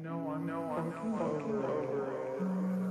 No, I'm no, I'm no, over, over.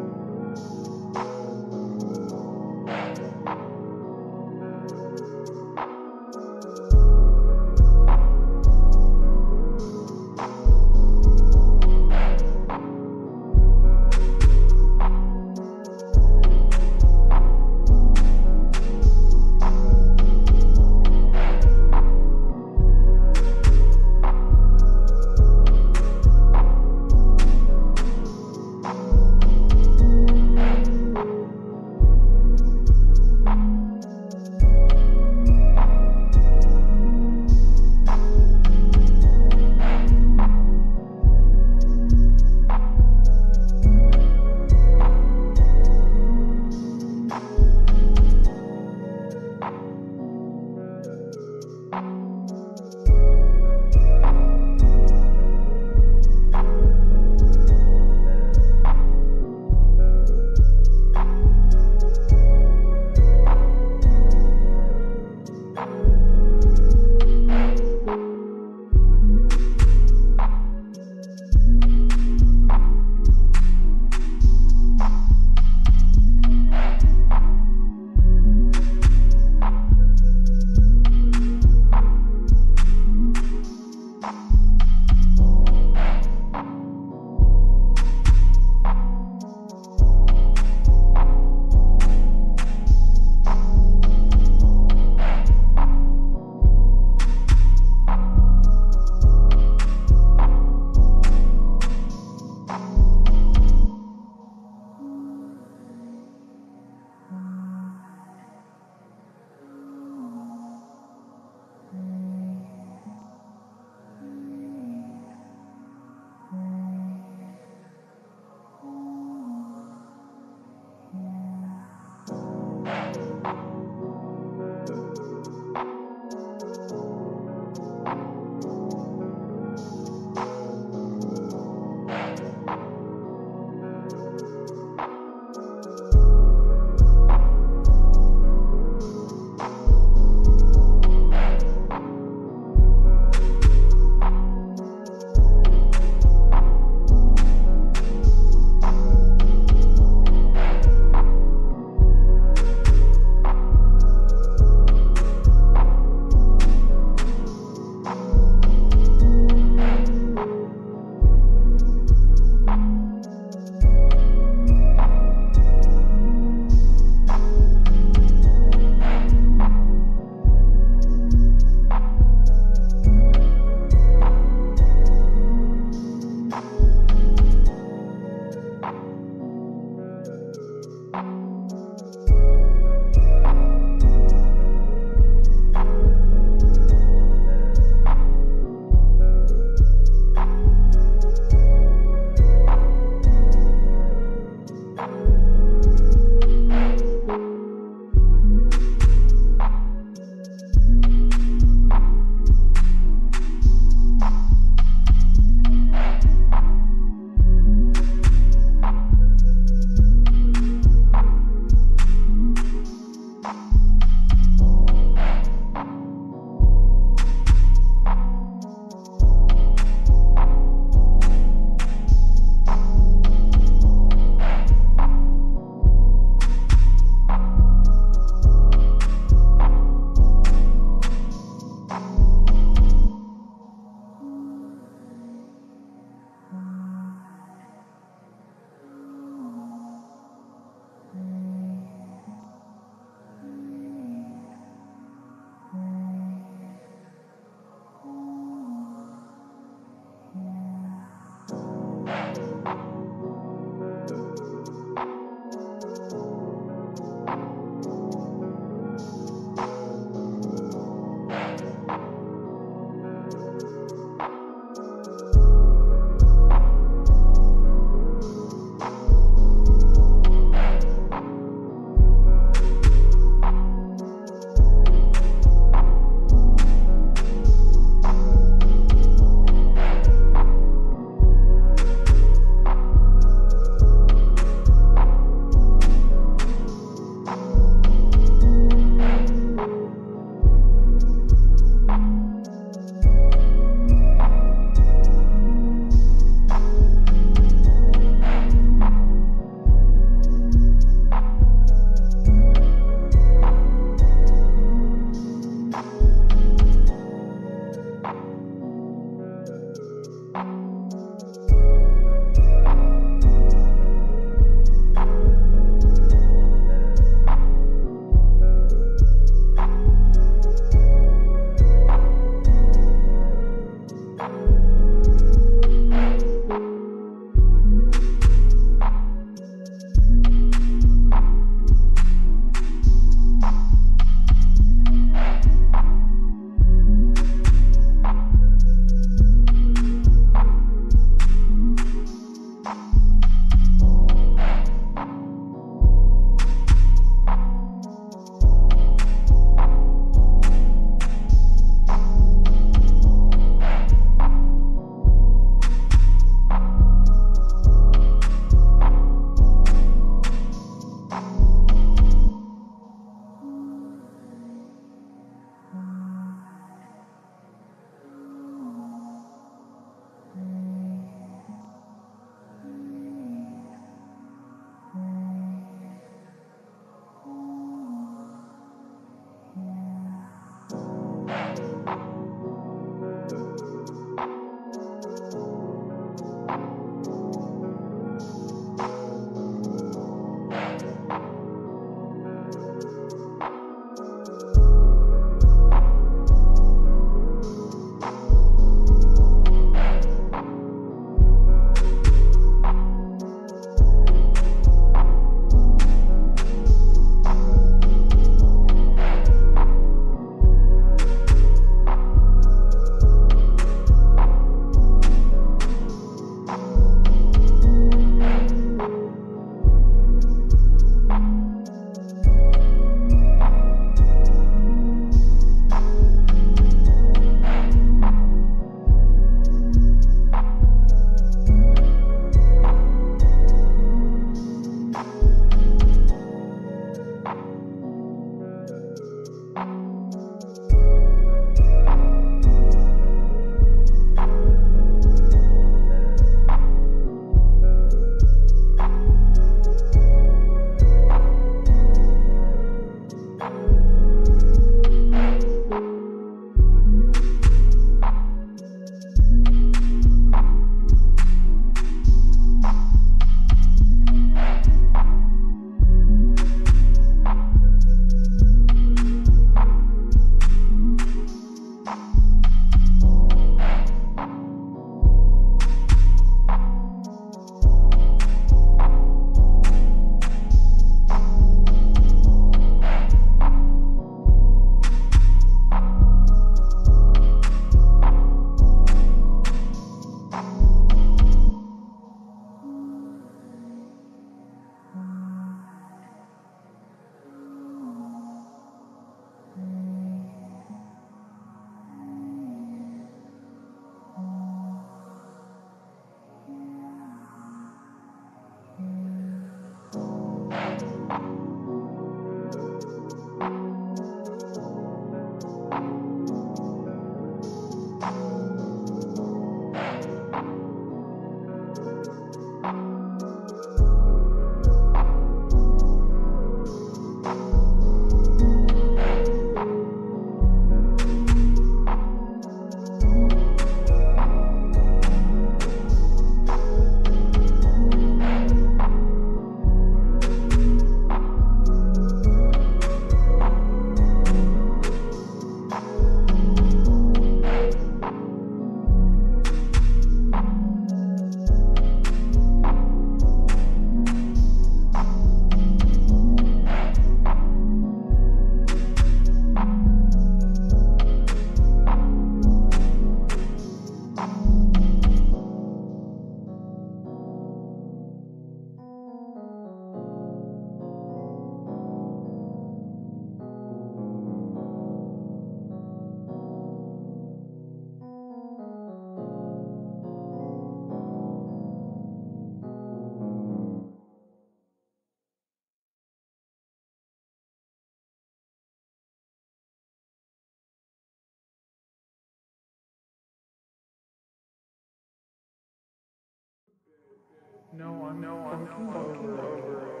No, I'm no, I'm over. over.